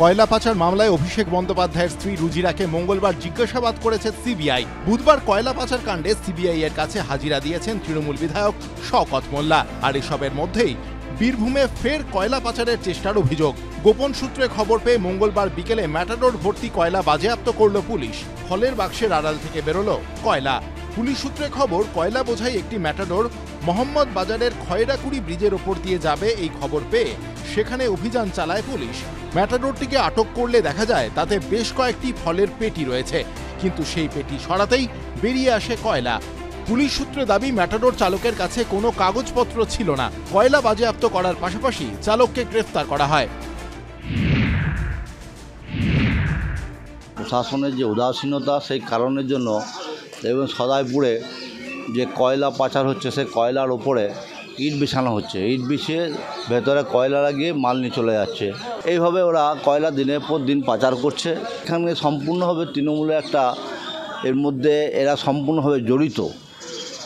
কয়লা পাচার মামলায় অভিষেক বন্দ্যোপাধ্যায়ের স্ত্রী রুজিরাকে মঙ্গলবার জিজ্ঞাসাবাদ করেছে সিবিআই। বুধবার কয়লা পাচার কাণ্ডে সিবিআই এর কাছে হাজিরা দিয়েছেন তৃণমূল বিধায়ক শওকত মোল্লা। আর এসবের মধ্যেই বীরভূমে ফের কয়লা পাচারের চেষ্টার অভিযোগ। গোপন সূত্রে খবর পেয়ে মঙ্গলবার বিকেলে ম্যাটাডোর ভর্তি কয়লা বাজেয়াপ্ত করল পুলিশ। ফলের বাক্সের আড়াল থেকে বেরোলো কয়লা। পুলিশ সূত্রে খবর, কয়লা বোঝাই একটি ম্যাটাডোর মোহাম্মদ বাজারের খয়রাকুড়ি ব্রিজের ওপর দিয়ে যাবে এই খবর পেয়ে সেখানে অভিযান চালায় পুলিশ। ম্যাটাডোরটিকে আটক করলে দেখা যায় তাতে বেশ কয়েকটি ফলের পেটি রয়েছে, কিন্তু সেই পেটি সরাতেই বেরিয়ে আসে কয়লা। পুলিশ সূত্রে দাবি, ম্যাটাডোর চালকের কাছে কোনো কাগজপত্র ছিল না। কয়লা বাজেয়াপ্ত করার পাশাপাশি চালককে গ্রেফতার করা হয়। প্রশাসনের যে উদাসীনতা, সেই কারণের জন্য এবং সদাইপুরে যে কয়লা পাচার হচ্ছে, সে কয়লার ওপরে ইট বিছানো হচ্ছে। ইট বিছিয়ে ভেতরে কয়লা লাগিয়ে মাল নিয়ে চলে যাচ্ছে। এইভাবে ওরা কয়লা দিনের পর দিন পাচার করছে। এখানে সম্পূর্ণভাবে তৃণমূলের একটা এর মধ্যে এরা সম্পূর্ণভাবে জড়িত।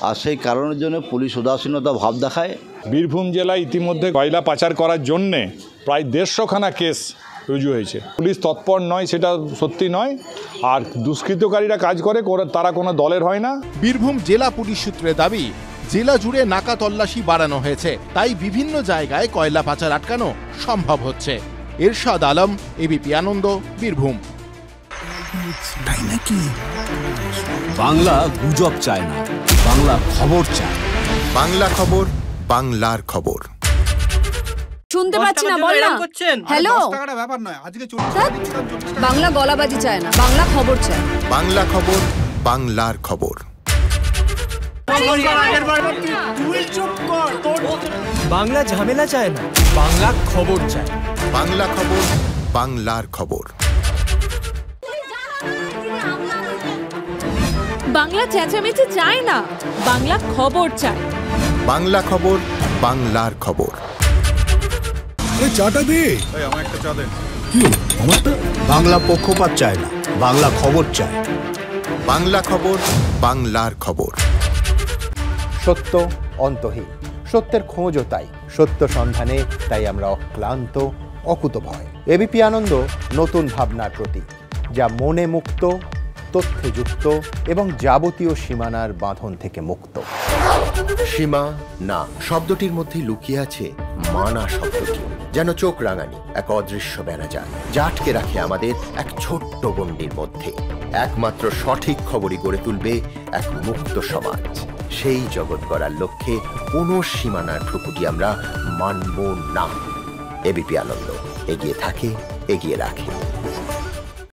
আর সেই কারণের জন্য পুলিশ উদাসীনতা ভাব দেখায়। বীরভূম জেলায় ইতিমধ্যে কয়লা পাচার করার জন্যে প্রায় দেড়শোখানা কেস রুজু হয়েছে। পুলিশ তৎপর নয় সেটা সত্যি নয়। আর দুষ্কৃতকারীরা কাজ করে তারা কোনো দলের হয় না। বীরভূম জেলা পুলিশ সূত্রে দাবি জেলা জুড়ে নাকা তল্লাশি বাড়ানো হয়েছে তাই বিভিন্ন জায়গায় কয়লা পাচার আটকানো সম্ভব হচ্ছে। এরশাদ আলম এবিপি আনন্দ বীরভূম। বাংলা গুজব চায় না বাংলা খবর চায়। বাংলা খবর বাংলার খবর। শুনতে পাচ্ছি না বল না? হ্যালো? টাকাটা ব্যাপার নয় আজকে বাংলা গলাবাজি চায় না বাংলা খবর চায়। বাংলা খবর বাংলার খবর। বাংলা ঝামেলা চায় না বাংলা খবর চায়। বাংলা খবর বাংলার খবর। বাংলা চেঁচামেচি চায় না বাংলা খবর চায়। বাংলা খবর বাংলার খবর। চাটা দে। কি আমারটা? বাংলা পক্ষপাত চায় না বাংলা খবর চায়। বাংলা খবর বাংলার খবর। সত্য অন্তহীন সত্যের খোঁজও তাই। সত্য সন্ধানে তাই আমরা অক্লান্ত অকুতভয়। এবিপি আনন্দ নতুন ভাবনার প্রতীক যা মনে মুক্ত তথ্যে যুক্ত এবং যাবতীয় সীমানার বাঁধন থেকে মুক্ত। সীমা না শব্দটির মধ্যে লুকিয়ে আছে মানা শব্দটি যেন চোখ রাঙানি এক অদৃশ্য ব্যানাজার যা আটকে রাখে আমাদের এক ছোট্ট গণ্ডির মধ্যে। একমাত্র সঠিক খবরই গড়ে তুলবে এক মুক্ত সমাজ। সেই জগৎ গড়ার লক্ষ্যে কোনো সীমানার ঠুকুটি আমরা মানব না। এবিপি আনন্দ, এগিয়ে থাকে, এগিয়ে রাখে।